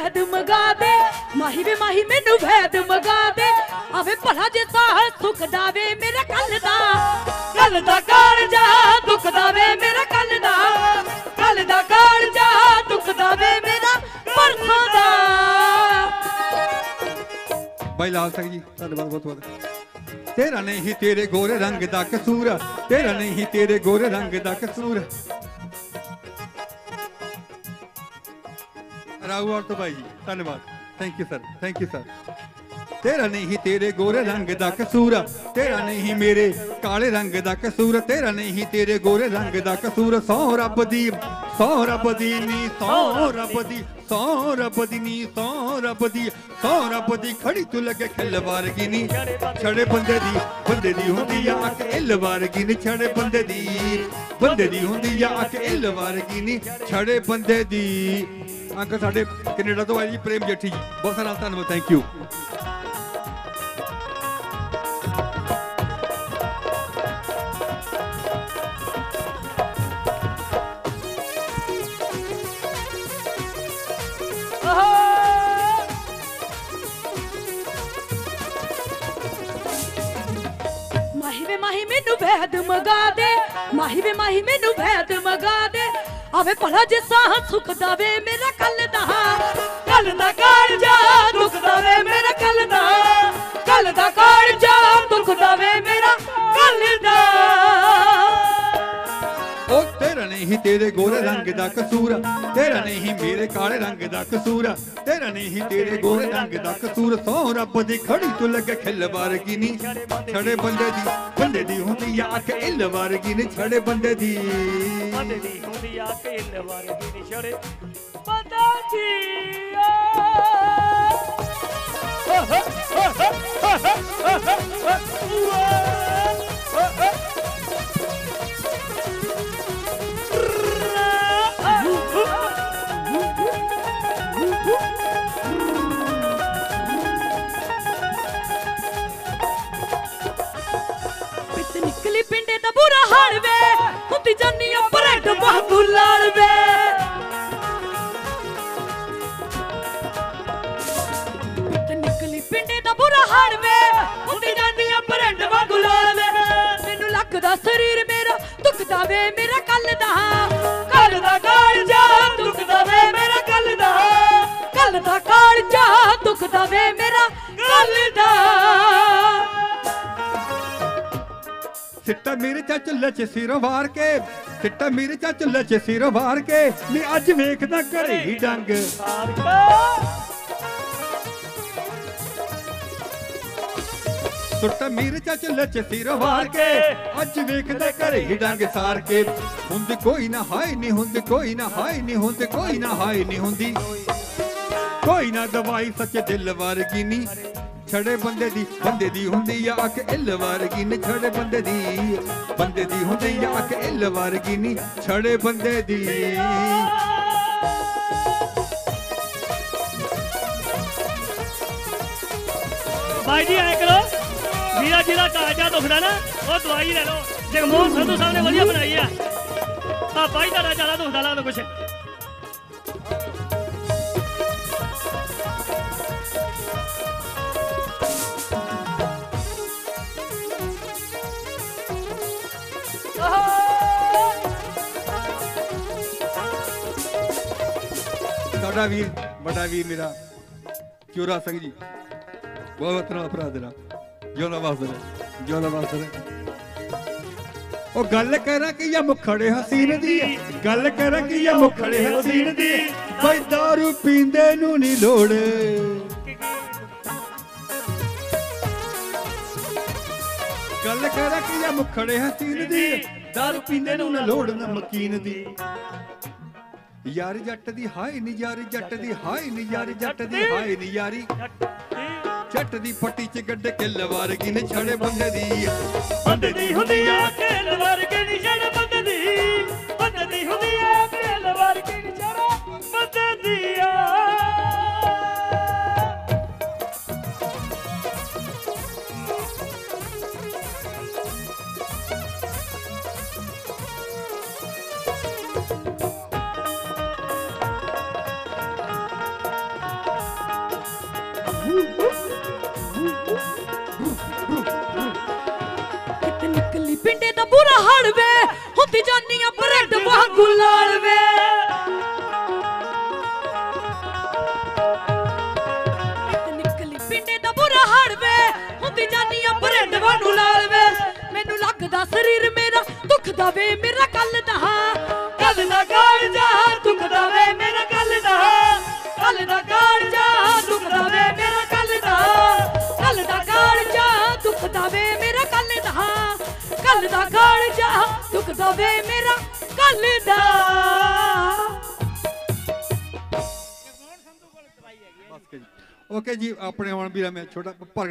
ਵੈਦ ਮਗਾ ਦੇ ਮਾਹੀ ਵੇ ਮਾਹੀ ਮੈਨੂੰ ਵੈਦ ਮਗਾ ਦੇ ਆਵੇ ਭਲਾ ਜੇ ਸਾਹ ਸੁਖ ਦਾਵੇ ਮੇਰਾ ਕੱਲ ਦਾ ਕੱਲ ਦਾ ਕਾਲਜਾ ਦੁਖਦਾ ਵੇ ਮੇਰਾ ਕੱਲ ਦਾ। ਕੱਲ ਦਾ ਕਾਲਜਾ ਦੁਖਦਾ ਵੇ ਮੇਰਾ ਪਰਸੋਂ ਦਾ। ਬਾਈ ਲਾਲ ਸਿੰਘ ਜੀ ਧੰਨਵਾਦ ਬਹੁਤ ਬਹੁਤ ਤੇਰਾ ਨਹੀਂ ਤੇਰੇ ਗੋਰੇ ਰੰਗ ਦਾ ਕਸੂਰ, ਤੇਰਾ ਨਹੀਂ ਤੇਰੇ ਗੋਰੇ ਰੰਗ ਦਾ ਕਸੂਰ। ਰਾਹੂ ਤੋਂ ਬਾਈ ਜੀ, ਧੰਨਵਾਦ। Thank you sir thank you sir ਤੇਰਾ ਨਹੀਂ ਤੇਰੇ ਗੋਰੇ ਰੰਗ ਦਾ ਕਸੂਰ, ਤੇਰਾ ਨਹੀਂ ਮੇਰੇ ਕਾਲੇ ਰੰਗ ਦਾ ਕਸੂਰ, ਤੇਰਾ ਨਹੀਂ ਤੇਰੇ ਗੋਰੇ ਰੰਗ ਦਾ ਕਸੂਰ। ਸੌ ਰੱਬ ਦੀ ਸੌ ਰੱਬ ਦੀ ਨੀ ਸੌ ਰੱਬ ਦੀ ਸੌ ਰੱਬ ਦੀ ਨੀ ਸੌ ਰੱਬ ਦੀ ਸੌ ਰੱਬ ਦੀ ਖੜੀ ਤੂੰ ਲੱਗੇ ਖਿੱਲ ਵਾਰਗੀ ਨੀ। ਛੜੇ ਬੰਦੇ ਦੀ ਬੰਦੇ ਦੀ ਹੁੰਦੀ ਆ ਅੱਖ ਇੱਲ ਵਾਰਗੀ ਨੀ। ਛੜੇ ਬੰਦੇ ਦੀ ਬੰਦੇ ਦੀ ਹੁੰਦੀ ਆ ਅੱਖ ਇੱਲ ਵਾਰਗੀ ਨੀ। ਛੜੇ ਬੰਦੇ ਦੀ ਅੰਕਲ ਸਾਡੇ ਕੈਨੇਡਾ ਤੋਂ ਆਏ ਜੀ, ਪ੍ਰੇਮ ਜੱਠੀ ਜੀ। ਬਹੁਤ ਸਾਰਾ ਧੰਨਵਾਦ ਥੈਂਕ ਯੂ ਮਾਹੀ ਵੇ ਮਾਹੀ ਮੈਨੂੰ ਵੈਦ ਮਗਾ ਦੇ, ਮਾਹੀ ਵੇ ਮਾਹੀ ਮੈਨੂੰ ਵੈਦ ਮਗਾ ਦੇ। ਆਵੇ ਭਲਾ ਜੇ ਸਾਹ ਸੁਖ ਦਾਵੇ ਮੇਰਾ ਕੱਲ ਦਾ ਕੱਲ ਦਾ ਕਾਲਜਾ ਦੁਖਦਾ ਵੇ ਮੇਰਾ ਕੱਲ ਦਾ ਕੱਲ ਦਾ ਕਾਲਜਾ ਦੁਖਦਾ ਵੇ ਮੇਰਾ ਕੱਲ ਦਾ ਉਹ ਤੇਰਾ ਨਹੀਂ ਤੇਰੇ ਗੋਰੇ ਰੰਗ ਦਾ ਕਸੂਰ। ਤੇਰਾ ਨਹੀਂ ਮੇਰੇ ਕਾਲੇ ਰੰਗ ਦਾ ਕਸੂਰ। ਤੇਰਾ ਨਹੀਂ ਤੇਰੇ ਗੋਰੇ ਰੰਗ ਦਾ ਕਸੂਰ। ਸੌ ਰੱਬ ਦੀ ਖੜੀ ਤੂੰ ਲੱਗੇ ਖਿੱਲ ਵਾਰਗੀ ਨੀ। ਛੜੇ ਬੰਦੇ ਦੀ ਬੰਦੇ ਦੀ ਹੁੰਦੀ ਆ ਅੱਖ ਇੱਲ ਵਾਰਗੀ ਨੀ। ਛੜੇ ਬੰਦੇ ਦੀ। ਬੰਦੇ ਦੀ ਹੁੰਦੀ ਆ ਢਿੱਲ ਵਰਗੀ ਨਿਸ਼ੜੇ ਪਤਾ ਨਿਕਲੀ ਪਿੰਡੇ ਦਾ ਬੁਰਾ ਹਾਲ ਵੇ। ਹੁੰਦੀ ਜਾਨੀ ਆ, ਬ੍ਰੈਡ ਵਾਂਗੂ ਲਾਲ ਵੇ। ਪਿੱਤ ਨਿਕਲੀ ਪਿੰਡੇ ਦਾ ਬੁਰਾ ਹਾਲ ਵੇ। ਹੁੰਦੀ ਜਾਨੀ ਆ, ਬ੍ਰੈਡ ਵਾਂਗੂ ਲਾਲ ਵੇ। ਮੈਨੂੰ ਲੱਗਦਾ ਸਰੀਰ ਮੇਰਾ ਦੁਖਦਾ ਵੇ, ਮੇਰਾ ਕੱਲ ਦਾ। ਕੱਲ ਦਾ ਕਾਲਜਾ ਦੁਖਦਾ ਵੇ, ਮੇਰਾ ਕੱਲ ਦਾ। ਕੱਲ ਦਾ ਕਾਲਜਾ ਦੁਖਦਾ ਵੇ, ਮੇਰਾ ਕੱਲ ਦਾ। ਸਿੱਟਾ ਮੇਰੇ ਚਾ ਚੁੱਲ੍ਹੇ 'ਚ ਸਿਰੋਂ ਵਾਰ ਕੇ ਸਿੱਟਾ ਮੇਰੇ ਚਾ ਚੁੱਲ੍ਹੇ 'ਚ ਸਿਰੋਂ ਵਾਰ ਕੇ। ਨੀ ਅੱਜ ਵੇਖਦਾ ਘਰੇ ਹੀ ਡੰਗ। ਸੁੱਟਾ ਮੇਰੇ ਚਾ ਚੁੱਲ੍ਹੇ 'ਚ ਸਿਰੋਂ ਵਾਰ ਕੇ ਅੱਜ ਵੇਖਦਾ ਘਰੇ ਹੀ ਡੰਗ ਸਾਰ ਕੇ। ਹੁੰਦੀ ਕੋਈ ਨਾ ਹਾਏ ਨਹੀਂ ਹੁੰਦੀ ਕੋਈ ਨਾ ਹਾਏ ਨਹੀਂ ਹੁੰਦੀ ਕੋਈ ਨਾ ਹਾਏ ਨਹੀਂ ਹੁੰਦੀ। ਕੋਈ ਨਾ ਦਵਾਈ ਸੱਚੇ ਦਿਲ ਵਰਗੀ ਨੀ। ਛੜੇ ਬੰਦੇ ਦੀ ਬੰਦੇ ਦੀ ਹੁੰਦੀ ਆ ਅੱਖ ਇੱਲ ਵਰਗੀ ਨੀ, ਛੜੇ ਬੰਦੇ ਦੀ ਬੰਦੇ ਦੀ ਹੁੰਦੀ ਆ ਅੱਖ ਇੱਲ ਵਰਗੀ ਨੀ, ਛੜੇ ਬੰਦੇ ਦੀ। ਭਾਈ ਜੀ, ਐ ਕਰੋ। ਵੀਰਾ ਜੀ ਦਾ ਕਾਜਾ ਦੁਖਦਾ ਨਾ, ਉਹ ਦਵਾਈ ਲੈ ਲਓ। ਜਗਮੋਹਨ ਸੰਧੂ ਸਾਹਿਬ ਨੇ ਵਧੀਆ ਬਣਾਈ ਆ। ਆ ਭਾਈ ਤੁਹਾਡਾ ਜ਼ਿਆਦਾ ਦੁਖਦਾ ਲੱਗਦਾ ਕੁਛ। ਸਾਡਾ ਵੀਰ, ਵੱਡਾ ਵੀਰ ਮੇਰਾ ਚੋਰਾ ਸਿੰਘ ਜੀ। ਬਹੁਤ ਤਰ੍ਹਾਂ ਭਰਾ ਦੇਣਾ ਜਿਉਂਦਾ ਵਾਸਦਾ ਜਿਉਂਦਾ ਵਾਸਦਾ ਉਹ ਗੱਲ ਕਰਾਂ ਕਿ ਇਹ ਮੁਖੜੇ ਹਸੀਨ ਦੀ ਗੱਲ ਕਰਾਂ ਕਿ ਇਹ ਮੁਖੜੇ ਹਸੀਨ ਦੀ ਬਈ ਦਾਰੂ ਪੀਂਦੇ ਨੂੰ ਨਹੀਂ ਲੋੜ। ਗੱਲ ਕਰਾਂ ਕਿ ਇਹ ਮੁਖੜੇ ਹਸੀਨ ਦੀ ਦਾਰੂ ਪੀਂਦੇ ਨੂੰ ਨਾ ਲੋੜ ਨਾ ਮਕੀਨ ਦੀ। ਯਾਰ ਜੱਟ ਦੀ ਹਾਏ ਨੀ ਯਾਰ ਜੱਟ ਦੀ ਹਾਏ ਨੀ ਯਾਰ ਜੱਟ ਦੀ ਹਾਏ ਨੀ ਯਾਰੀ। ਜੱਟ ਦੀ ਪੱਟੀ ਚ ਗੱਡੇ ਕਿੱਲ ਵਾਰਗੀ ਨੇ ਛੜੇ ਬੰਦੇ ਦੀ। ਬੰਦੇ ਦੀ ਹੁੰਦੀ ਆ ਖੇਲ ਵਰਗੇ ਨਿਸ਼ੜ ਬੰਦੇ ਹੜ ਵੇ, ਹੁੰਦੀ ਜਾਨੀ ਆ ਬ੍ਰੈਡ ਵਾਂਗੂ ਲਾਲ ਵੇ। ਨਿਕਲੀ ਪਿੰਡੇ ਦਾ ਬੁਰਾ ਹੜ ਵੇ, ਹੁੰਦੀ ਜਾਨੀ ਆ ਬ੍ਰੈਡ ਵਾਂਗੂ ਲਾਲ ਵੇ। ਮੈਨੂੰ ਲੱਗਦਾ ਸਰੀਰ ਮੇਰਾ ਦੁਖਦਾ ਵੇ, ਮੇਰਾ ਕੱਲ ਦਾ ਕੱਲ ਦਾ ਕੱਲ ਜਾ ਦੁਖਦਾ ਵੇ ਮੇਰਾ ਕੱਲ ਦਾ। ਓਕੇ ਜੀ, ਆਪਣੇ ਹੁਣ ਵੀਰਾ ਮੈਂ ਛੋਟਾ ਪਰ